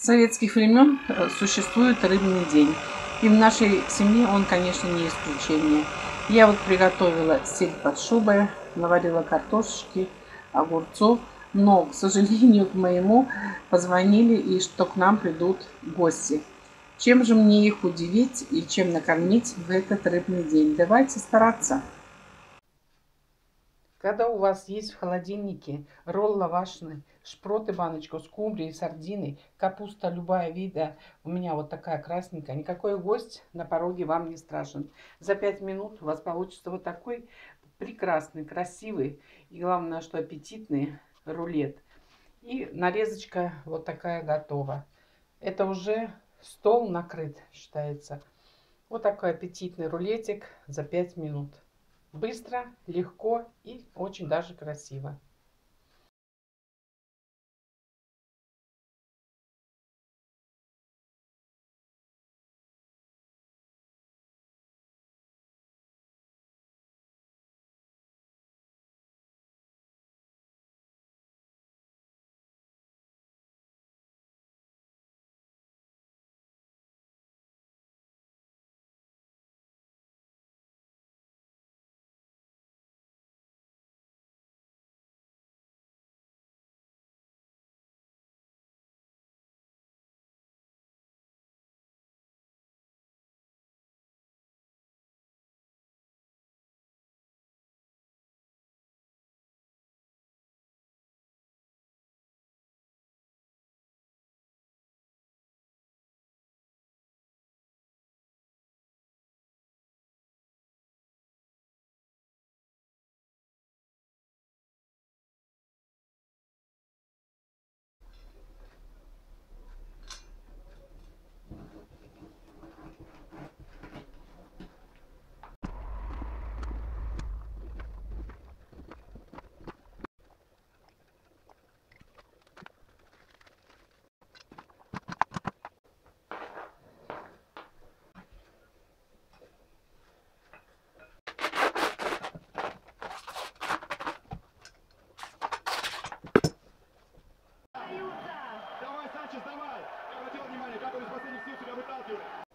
Советских времен э, существует рыбный день. И в нашей семье он, конечно, не исключение. Я вот приготовила сель под шубой, наварила картошечки, огурцов. Но, к сожалению, к моему позвонили, и что к нам придут гости. Чем же мне их удивить и чем накормить в этот рыбный день? Давайте стараться. Когда у вас есть в холодильнике ролл лавашный, шпроты баночку, скумбрии, сардины, капуста любая вида, у меня вот такая красненькая, никакой гость на пороге вам не страшен. За 5 минут у вас получится вот такой прекрасный, красивый и главное, что аппетитный рулет. И нарезочка вот такая готова. Это уже стол накрыт, считается. Вот такой аппетитный рулетик за 5 минут. Быстро, легко и очень даже красиво. without you.